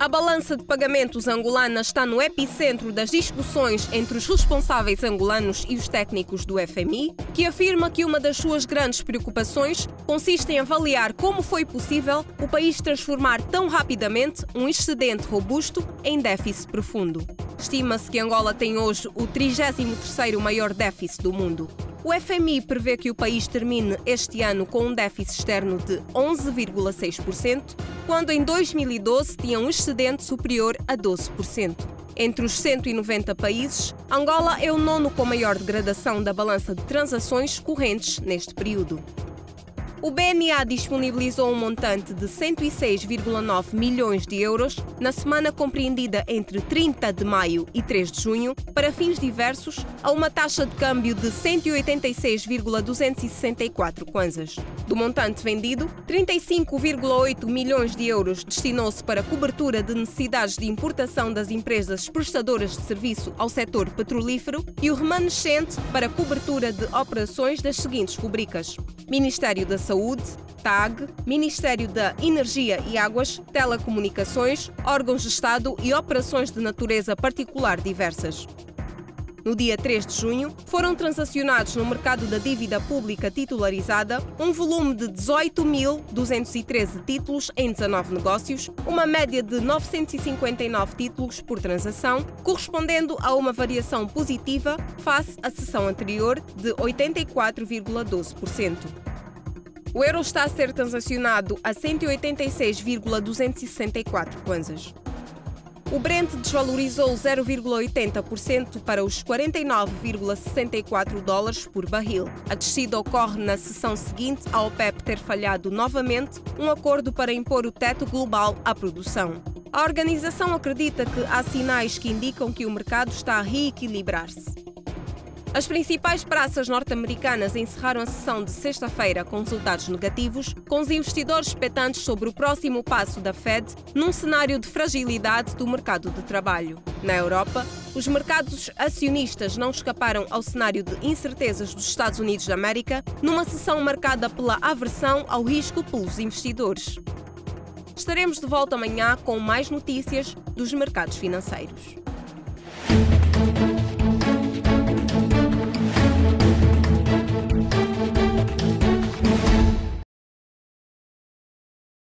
A balança de pagamentos angolana está no epicentro das discussões entre os responsáveis angolanos e os técnicos do FMI, que afirma que uma das suas grandes preocupações consiste em avaliar como foi possível o país transformar tão rapidamente um excedente robusto em déficit profundo. Estima-se que Angola tem hoje o 33º maior déficit do mundo. O FMI prevê que o país termine este ano com um déficit externo de 11,6%, quando em 2012 tinha um excedente superior a 12%. Entre os 190 países, Angola é o nono com maior degradação da balança de transações correntes neste período. O BNA disponibilizou um montante de 106,9 milhões de euros na semana compreendida entre 30 de maio e 3 de junho para fins diversos, a uma taxa de câmbio de 186,264 kwanzas. Do montante vendido, 35,8 milhões de euros destinou-se para cobertura de necessidades de importação das empresas prestadoras de serviço ao setor petrolífero e o remanescente para cobertura de operações das seguintes rubricas: Ministério da Saúde, TAG, Ministério da Energia e Águas, Telecomunicações, órgãos de Estado e operações de natureza particular diversas. No dia 3 de junho, foram transacionados no mercado da dívida pública titularizada um volume de 18.213 títulos em 19 negócios, uma média de 959 títulos por transação, correspondendo a uma variação positiva face à sessão anterior de 84,12%. O euro está a ser transacionado a 186,264 kwanzas. O Brent desvalorizou 0,80% para os 49,64 dólares por barril. A descida ocorre na sessão seguinte ao OPEP ter falhado novamente um acordo para impor o teto global à produção. A organização acredita que há sinais que indicam que o mercado está a reequilibrar-se. As principais praças norte-americanas encerraram a sessão de sexta-feira com resultados negativos, com os investidores expectantes sobre o próximo passo da Fed num cenário de fragilidade do mercado de trabalho. Na Europa, os mercados acionistas não escaparam ao cenário de incertezas dos Estados Unidos da América, numa sessão marcada pela aversão ao risco pelos investidores. Estaremos de volta amanhã com mais notícias dos mercados financeiros.